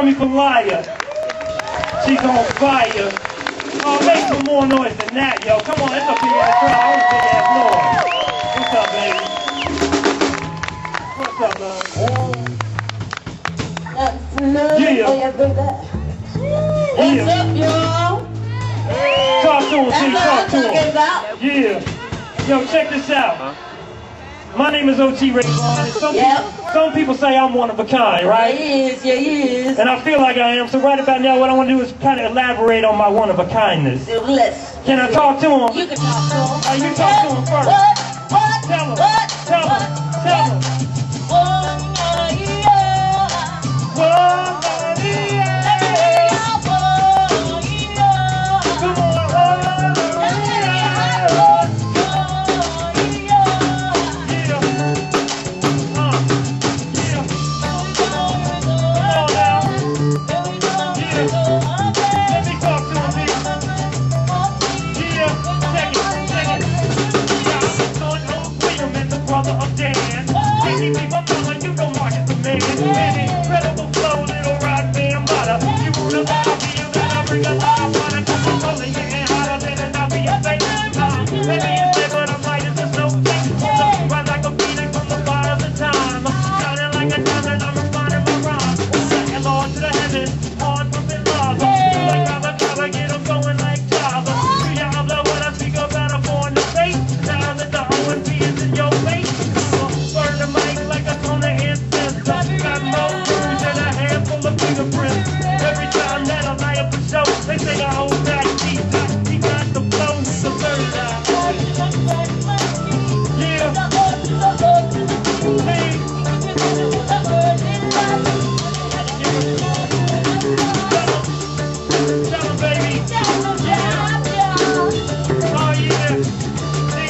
chronic liar. She's on fire. Oh, make some more noise than that, yo. Come on, that's a big ass crowd. That a big ass noise. What's up, baby? What's up, love? Yeah. Yeah. What's up, y'all? Talk to him, T. Talk to him. Yeah. Yo, check this out. Huh? My name is O.T. Ray some, yep. people, some people say I'm one of a kind, right? Yeah, he is. Yeah, he is. And I feel like I am. So right about now, what I want to do is kind of elaborate on my one of a kindness. Let's. Can I talk to him? You can talk to him. Oh, you talk to him first. What?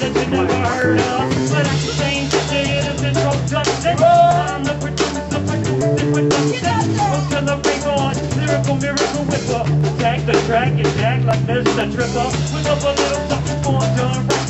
that you never heard of. But I can change the negative introduction. I'm the producer, the producer, the producer. What can the on Lyrical miracle whipper. Tag the track and tag like Mr. Tripper. With up a little something for John Rock.